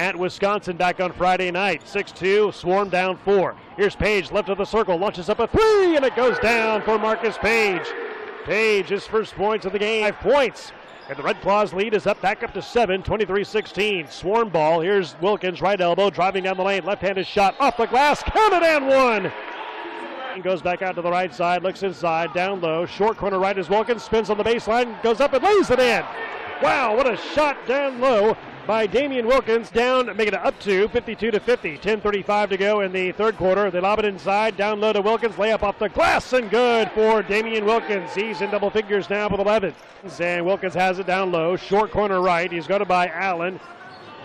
at Wisconsin back on Friday night. 6 2, Swarm down four. Here's Paige, left of the circle, launches up a three, and it goes down for Marcus Paige. Paige, his first points of the game, five points. And the Red Claws lead is up back up to seven, 23 16. Swarm ball. Here's Wilkins, right elbow, driving down the lane. Left handed shot off the glass, counted and one. And goes back out to the right side, looks inside, down low. Short corner right as Wilkins spins on the baseline, goes up and lays it in. Wow, what a shot down low by Damien Wilkins, down, making it up to 52 to 50. 10:35 to go in the third quarter. They lob it inside, down low to Wilkins, layup off the glass, and good for Damien Wilkins. He's in double figures now with 11. And Wilkins has it down low, short corner right. He's to by Allen.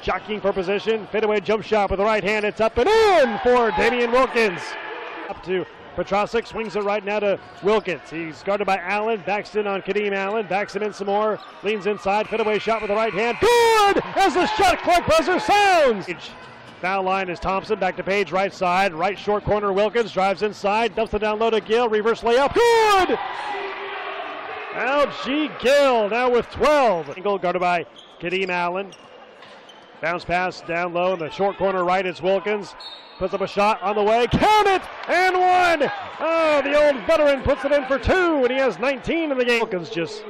Jockeying for position, fadeaway jump shot with the right hand. It's up and in for Damien Wilkins. Up to Petrosic swings it right now to Wilkins. He's guarded by Allen. Backs in on Kadeem Allen. Backs him in some more. Leans inside. Fadeaway shot with the right hand. Good! As the shot clock buzzer sounds. Foul line is Thompson. Back to Paige, right side. Right short corner. Wilkins drives inside. Dumps it down low to Gill. Reverse layup. Good! LG Gill now with 12. Angle guarded by Kadeem Allen. Bounce pass down low in the short corner right. It's Wilkins. Puts up a shot on the way. Count it! And one! Oh, the old veteran puts it in for two, and he has 19 in the game. Wilkins just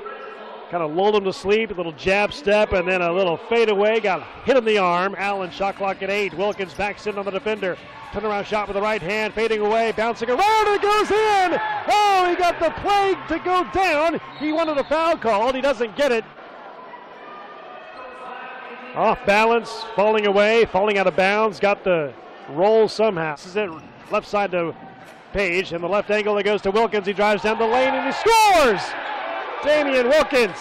kind of lulled him to sleep. A little jab step, and then a little fade away. Got hit in the arm. Allen shot clock at eight. Wilkins backs in on the defender. Turnaround shot with the right hand, fading away, bouncing around, and goes in! Oh, he got the plague to go down. He wanted a foul called. He doesn't get it. Off balance, falling away, falling out of bounds. Got the roll somehow. This is it. Left side to Paige, and the left angle that goes to Wilkins. He drives down the lane and he scores! Damien Wilkins